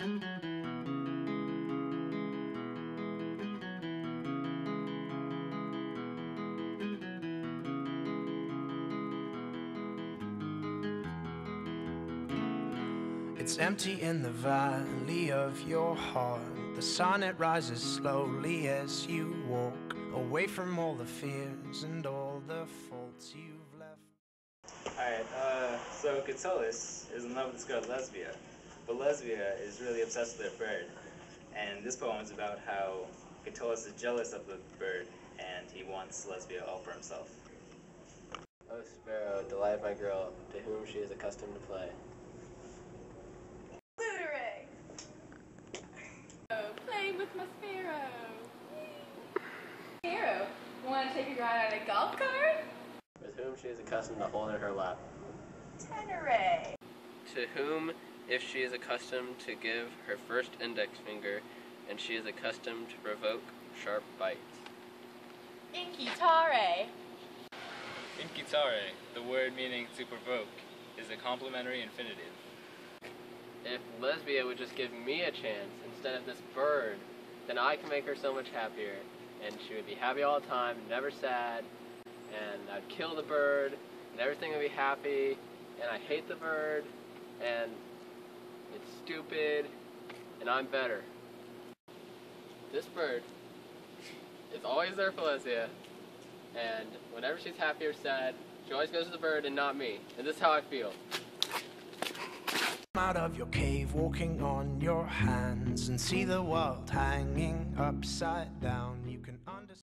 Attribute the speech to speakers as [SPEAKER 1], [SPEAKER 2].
[SPEAKER 1] It's empty in the valley of your heart. The sun it rises slowly as you walk away from all the fears and all the faults you've left.
[SPEAKER 2] Alright, uh, so Catullus is in love with this girl Lesbia, but Lesbia is really obsessed with her bird. And this poem is about how Catullus is jealous of the bird and he wants Lesbia all for himself.
[SPEAKER 3] O sparrow, delight my girl, to whom she is accustomed to play.
[SPEAKER 4] Ludere. Oh, playing with my sparrow. Sparrow, want to take a ride on a golf cart?
[SPEAKER 3] With whom she is accustomed to hold in her lap.
[SPEAKER 4] Tenere.
[SPEAKER 3] To whom, if she is accustomed to give her first index finger, and she is accustomed to provoke sharp bites.
[SPEAKER 4] Incitare.
[SPEAKER 5] Incitare, the word meaning to provoke, is a complementary infinitive.
[SPEAKER 3] If Lesbia would just give me a chance instead of this bird, then I can make her so much happier, and she would be happy all the time, never sad, and I'd kill the bird, and everything would be happy, and I hate the bird, and it's stupid, and I'm better. This bird is always there for Lesbia, and whenever she's happy or sad, she always goes to the bird and not me, and this is how I feel.
[SPEAKER 1] Out of your cave, walking on your hands, and see the world hanging upside down.